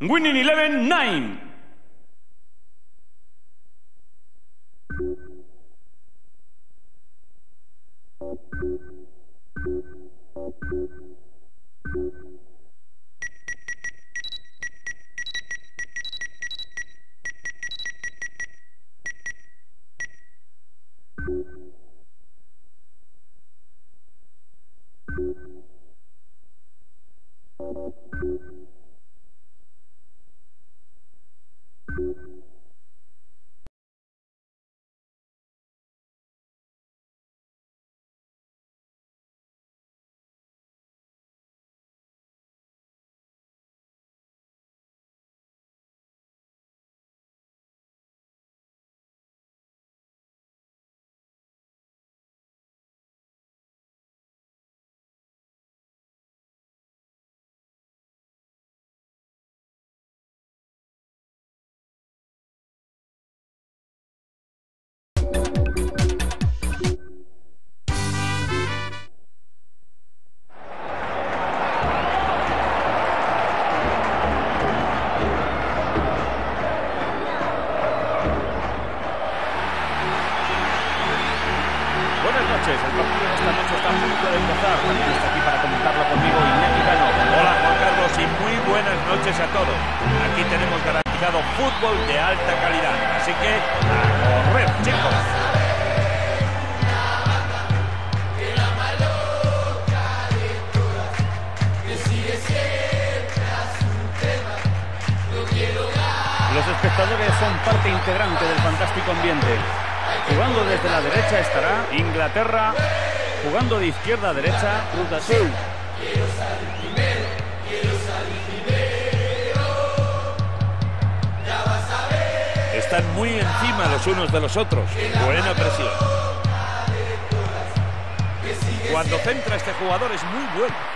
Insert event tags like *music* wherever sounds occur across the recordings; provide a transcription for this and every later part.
Winning Eleven 9. Fútbol de alta calidad. Así que a correr, chicos. Los espectadores son parte integrante del fantástico ambiente. Jugando desde la derecha estará Inglaterra, jugando de izquierda a derecha Cruz Están muy encima los unos de los otros. Buena presión. Cuando centra este jugador es muy bueno.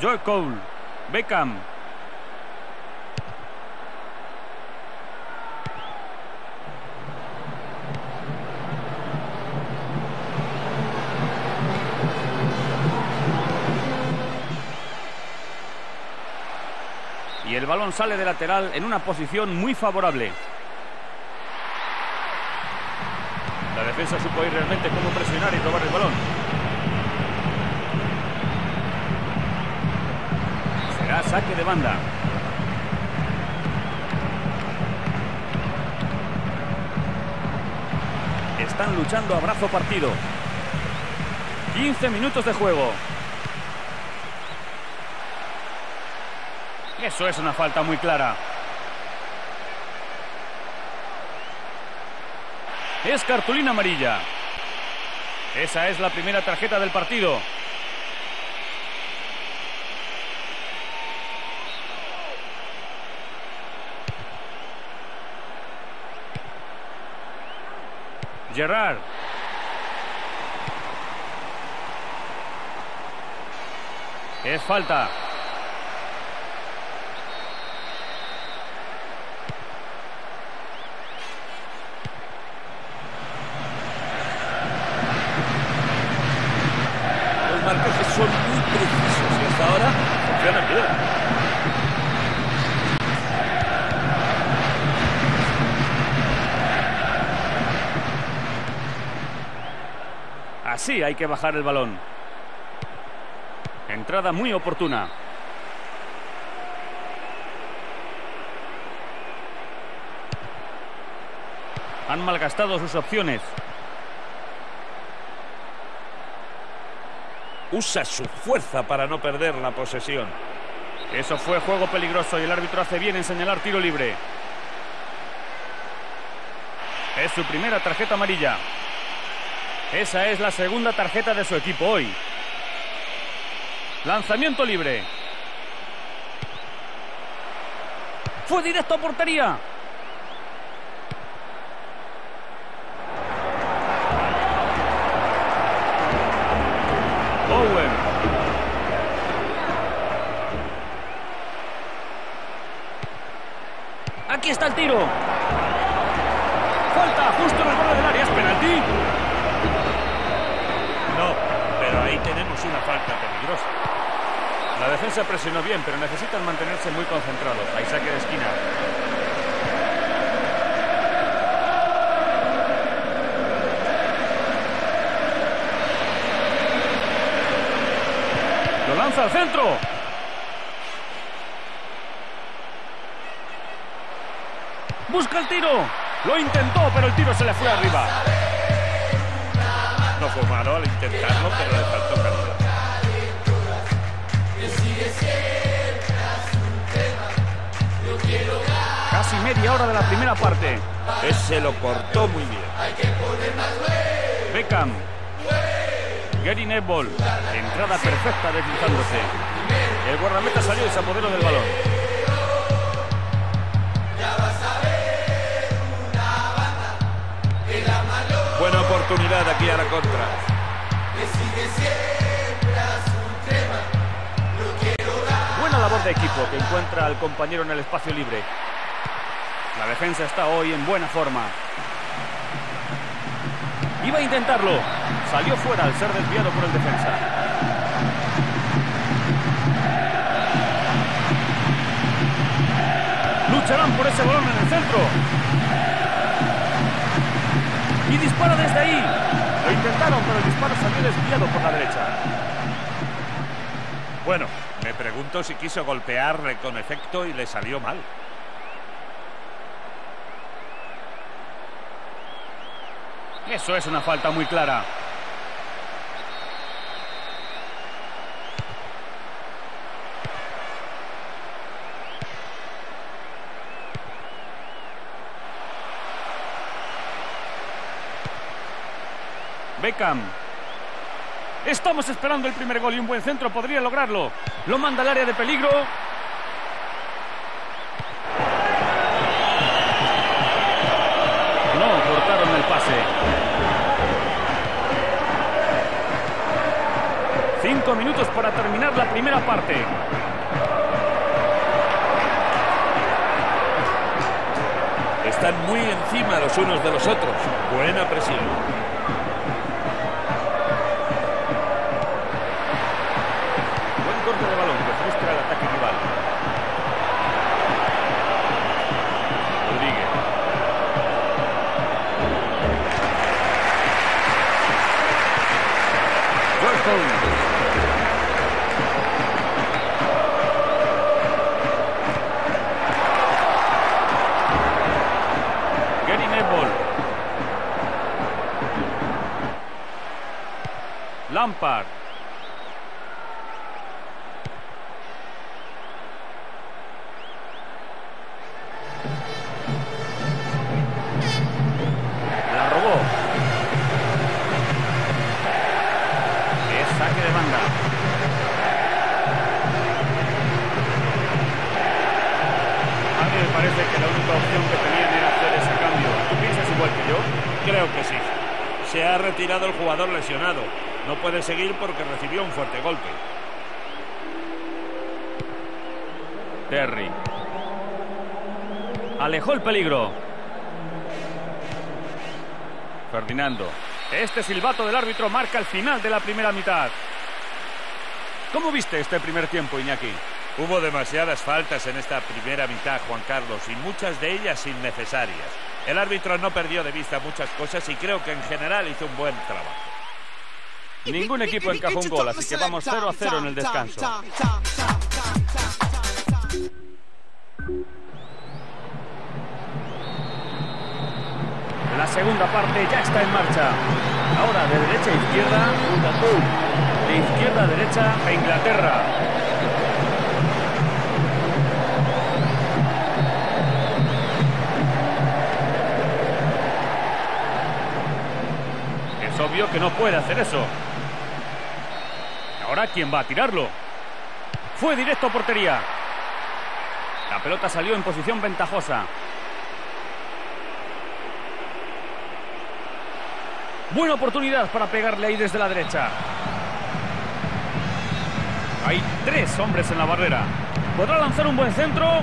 Joe Cole. Beckham. Y el balón sale de lateral en una posición muy favorable. La defensa supo ir realmente cómo presionar y robar el balón. Saque de banda. Están luchando a brazo partido. 15 minutos de juego. Eso es una falta muy clara. Es cartulina amarilla. Esa es la primera tarjeta del partido. Gerard. Es falta. Los marcajes son muy precisos y hasta ahora funcionan bien. Así hay que bajar el balón. Entrada muy oportuna. Han malgastado sus opciones. Usa su fuerza para no perder la posesión. Eso fue juego peligroso y el árbitro hace bien en señalar tiro libre. Es su primera tarjeta amarilla. Esa es la segunda tarjeta de su equipo hoy. Lanzamiento libre. Fue directo a portería. Pero necesitan mantenerse muy concentrados. Ahí saque de esquina. Lo lanza al centro. Busca el tiro. Lo intentó, pero el tiro se le fue arriba. No fue malo al intentarlo, pero le faltó calidad. Casi media hora de la primera parte. Ese lo cortó muy bien. Beckham. Gary Neville. Entrada perfecta deslizándose. El guardameta salió y se apoderó del balón. Buena oportunidad aquí a la contra. Buena labor de equipo que encuentra al compañero en el espacio libre. La defensa está hoy en buena forma. Iba a intentarlo. Salió fuera al ser desviado por el defensa. Lucharán por ese balón en el centro. Y dispara desde ahí. Lo intentaron, pero el disparo salió desviado por la derecha. Bueno, me pregunto si quiso golpearle con efecto y le salió mal. Eso es una falta muy clara. Beckham. Estamos esperando el primer gol y un buen centro podría lograrlo. Lo manda al área de peligro. No, cortaron el pase. Cinco minutos para terminar la primera parte. Están muy encima los unos de los otros. Buena presión. George Holmes. Gary Neville. Lampard. Jugador lesionado. No puede seguir porque recibió un fuerte golpe. Terry. Alejó el peligro. Ferdinando. Este silbato del árbitro marca el final de la primera mitad. ¿Cómo viste este primer tiempo, Iñaki? Hubo demasiadas faltas en esta primera mitad, Juan Carlos, y muchas de ellas innecesarias. El árbitro no perdió de vista muchas cosas y creo que en general hizo un buen trabajo. Ningún equipo encajó un gol, así que vamos 0 a 0 en el descanso. La segunda parte ya está en marcha. Ahora de derecha a izquierda, de izquierda a derecha a Inglaterra. Que no puede hacer eso. Ahora, ¿quién va a tirarlo? Fue directo a portería. La pelota salió en posición ventajosa. Buena oportunidad para pegarle ahí desde la derecha. Hay tres hombres en la barrera. ¿Podrá lanzar un buen centro?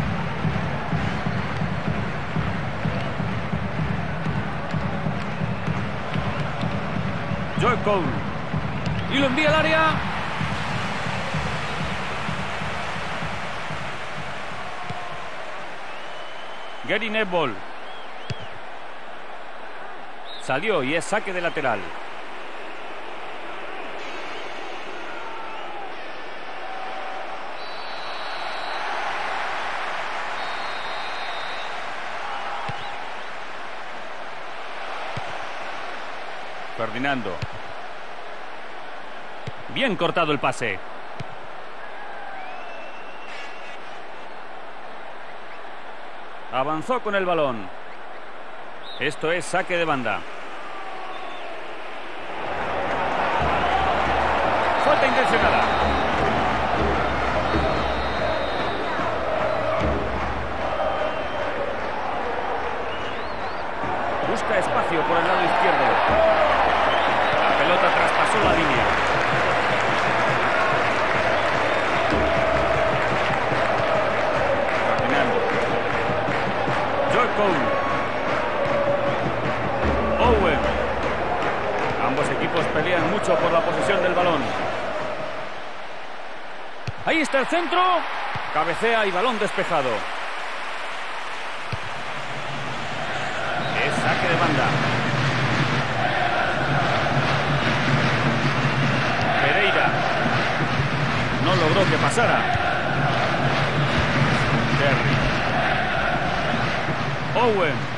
Joe Cole. Y lo envía al área. Gary Netball. Salió y es saque de lateral. Ferdinando. Bien cortado el pase. Avanzó con el balón. Esto es saque de banda. Falta intencionada. Busca espacio por el lado izquierdo. Pelota traspasó la línea. Ferdinando. Joe Cole. Owen. Ambos equipos pelean mucho por la posesión del balón. Ahí está el centro. Cabecea y balón despejado. Es saque de banda. Pereira. No pasara. Terry. Owen.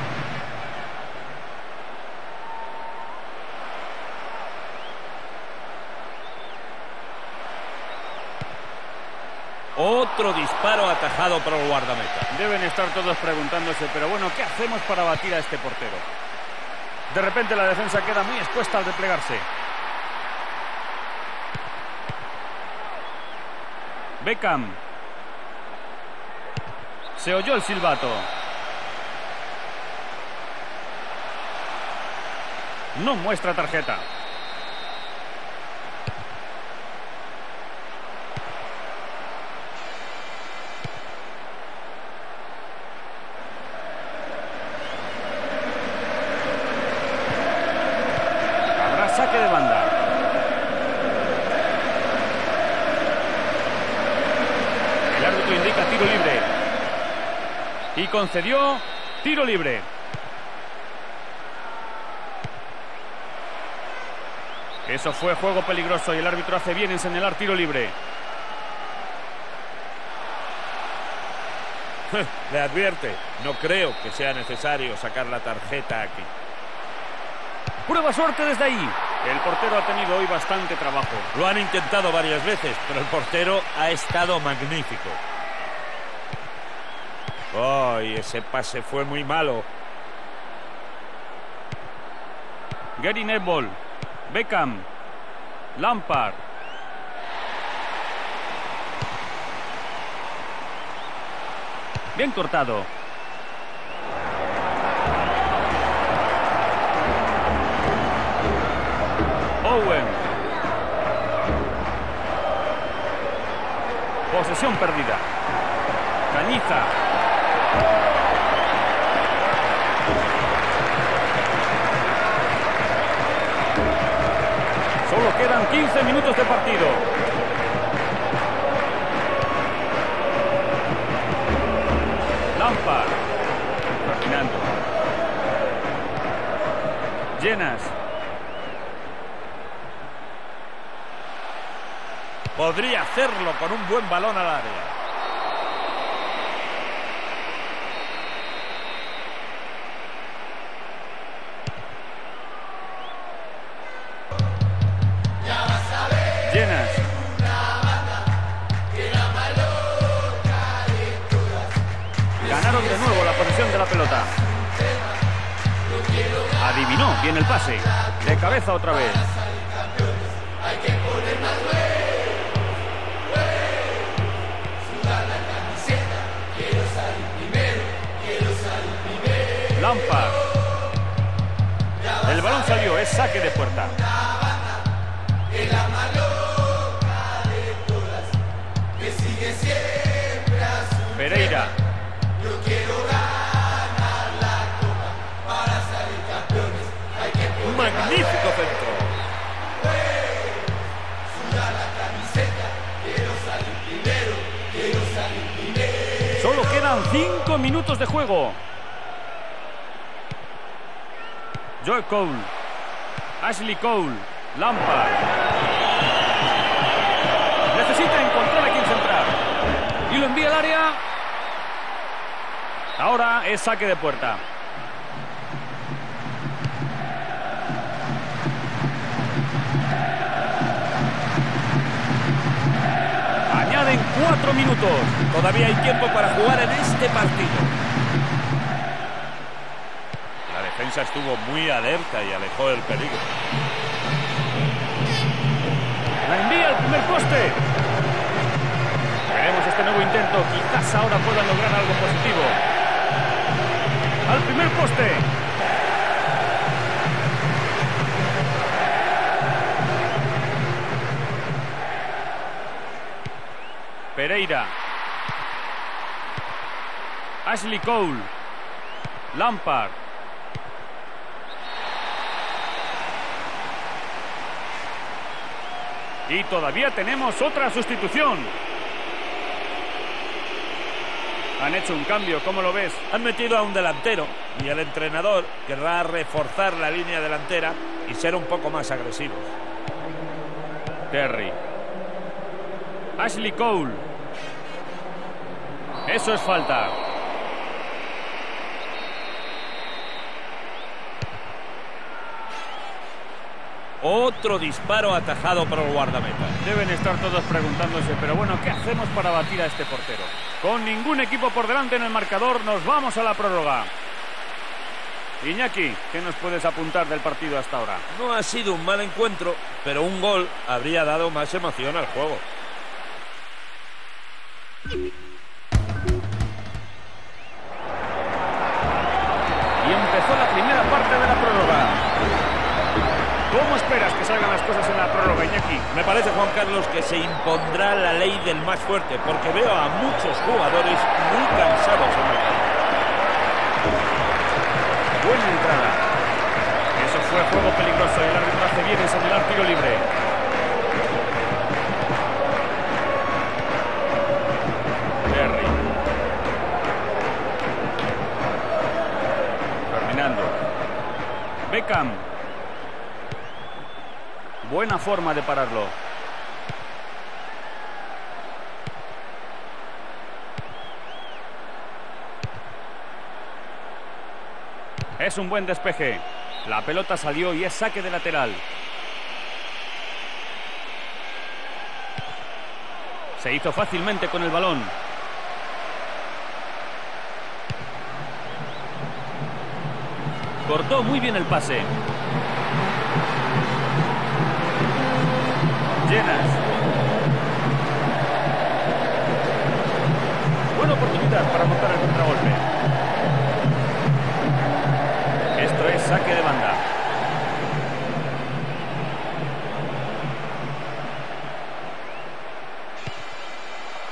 Otro disparo atajado por el guardameta. Deben estar todos preguntándose, pero bueno, ¿qué hacemos para batir a este portero? De repente la defensa queda muy expuesta al desplegarse. Beckham. Se oyó el silbato. No muestra tarjeta. Habrá saque de banda. El tiro libre. Y concedió tiro libre. Eso fue juego peligroso y el árbitro hace bien en señalar tiro libre. *laughs* Le advierte, no creo que sea necesario sacar la tarjeta aquí. Prueba suerte desde ahí. El portero ha tenido hoy bastante trabajo. Lo han intentado varias veces, pero el portero ha estado magnífico. ¡Ay, ese pase fue muy malo! Gary Neville. Beckham. Lampard. Bien cortado. Owen. Posesión perdida. Cañiza. Solo quedan 15 minutos de partido. Lampard. Ferdinando. Llenas. Podría hacerlo con un buen balón al área. Adivinó bien el pase. De cabeza otra vez. Lampard. El balón salió, es saque de puerta. Pereira. Magnífico centro. Solo quedan cinco minutos de juego. Joe Cole. Ashley Cole. Lampard. Necesita encontrar a quien centrar. Y lo envía al área. Ahora es saque de puerta. Añaden cuatro minutos. Todavía hay tiempo para jugar en este partido. La defensa estuvo muy alerta y alejó el peligro. La envía al primer poste. Veremos este nuevo intento. Quizás ahora puedan lograr algo positivo. Al primer poste. Pereira. Ashley Cole. Lampard. Y todavía tenemos otra sustitución. Han hecho un cambio, ¿cómo lo ves? Han metido a un delantero y el entrenador querrá reforzar la línea delantera y ser un poco más agresivos. Terry. Ashley Cole. Eso es falta. Otro disparo atajado por el guardameta. Deben estar todos preguntándose, pero bueno, ¿qué hacemos para batir a este portero? Con ningún equipo por delante en el marcador, nos vamos a la prórroga. Iñaki, ¿qué nos puedes apuntar del partido hasta ahora? No ha sido un mal encuentro, pero un gol habría dado más emoción al juego. Esperas que salgan las cosas en la prórroga, Iñaki? Me parece, Juan Carlos, que se impondrá la ley del más fuerte, porque veo a muchos jugadores muy cansados en el campo. Buena entrada. Eso fue juego peligroso y el árbitro hace bien en señalar tiro libre. Terry. Ferdinando. Beckham. Buena forma de pararlo. Es un buen despeje. La pelota salió y es saque de lateral. Se hizo fácilmente con el balón. Cortó muy bien el pase. Llenas. Buena oportunidad para montar el contragolpe. Esto es saque de banda.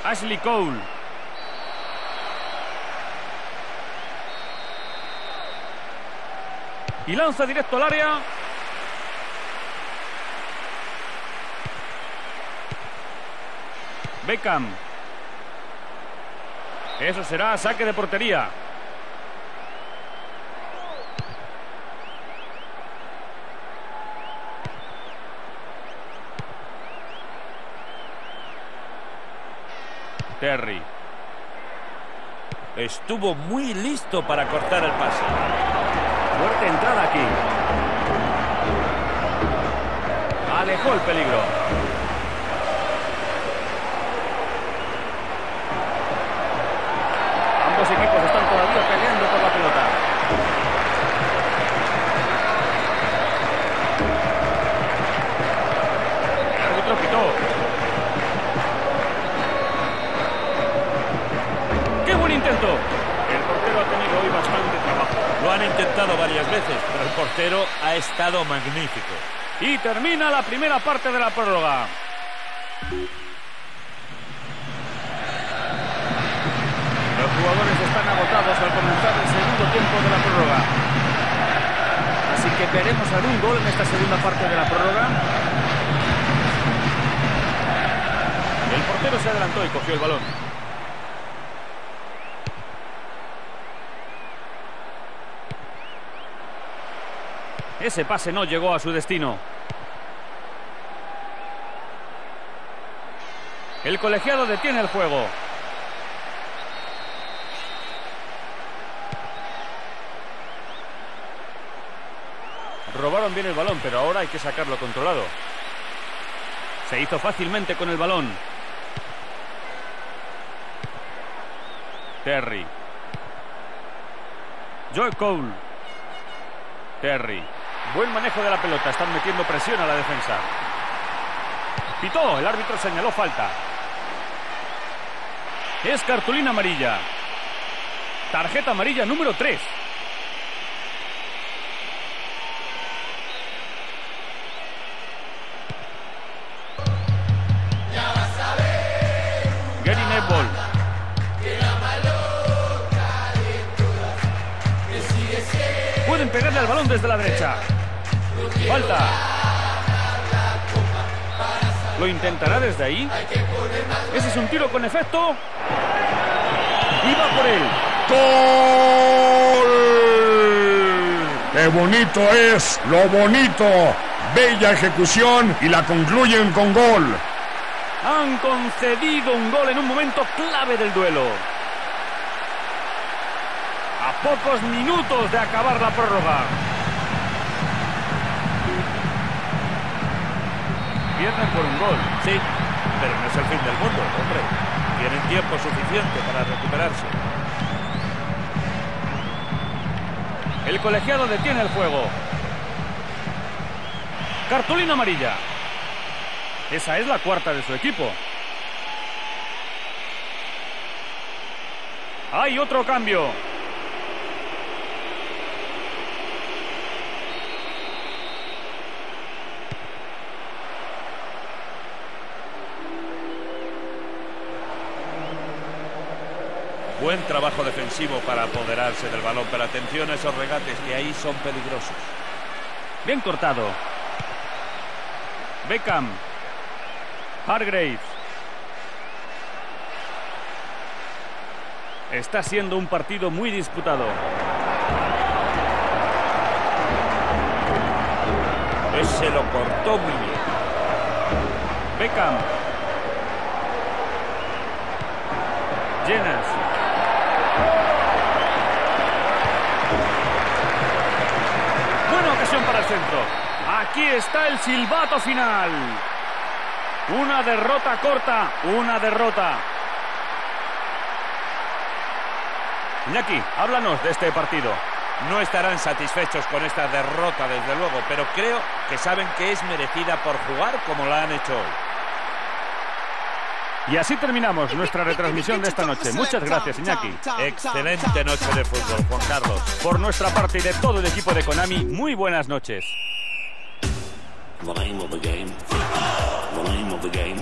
Ashley Cole. Y lanza directo al área. Beckham. Eso será saque de portería. Terry. Estuvo muy listo para cortar el pase. Fuerte entrada aquí. Alejó el peligro. equipos están todavía peleando por la pelota. El árbitro pitó. ¡Qué buen intento! El portero ha tenido hoy bastante trabajo. Lo han intentado varias veces, pero el portero ha estado magnífico. Y termina la primera parte de la prórroga. los jugadores están agotados al comenzar el segundo tiempo de la prórroga. Así que veremos algún gol en esta segunda parte de la prórroga. El portero se adelantó y cogió el balón. Ese pase no llegó a su destino. El colegiado detiene el juego. Robaron bien el balón, pero ahora hay que sacarlo controlado. Se hizo fácilmente con el balón. Terry. Joe Cole. Terry. Buen manejo de la pelota. Están metiendo presión a la defensa. Pitó. El árbitro señaló falta. Es cartulina amarilla. Tarjeta amarilla número 3. Pegarle al balón desde la derecha. Falta. ¿Lo intentará desde ahí? Ese es un tiro con efecto. Y va por él. ¡Gol! ¡Qué bonito es! ¡Lo bonito! Bella ejecución y la concluyen con gol. Han concedido un gol en un momento clave del duelo. Pocos minutos de acabar la prórroga. Pierden por un gol. Sí, pero no es el fin del mundo, hombre. Tienen tiempo suficiente para recuperarse. El colegiado detiene el juego. Cartulina amarilla. Esa es la cuarta de su equipo. Hay otro cambio. Buen trabajo defensivo para apoderarse del balón, pero atención a esos regates que ahí son peligrosos. Bien cortado. Beckham. Hargraves. Está siendo un partido muy disputado. Ese lo cortó muy bien. Beckham. Llenas. Para el centro. Aquí está el silbato final. Una derrota corta, una derrota. Iñaki, háblanos de este partido. No estarán satisfechos con esta derrota, desde luego, pero creo que saben que es merecida por jugar como la han hecho hoy. Y así terminamos nuestra retransmisión de esta noche. Muchas gracias, Iñaki. Excelente noche de fútbol, Juan Carlos. Por nuestra parte y de todo el equipo de Konami, muy buenas noches. The name of the game. The name of the game.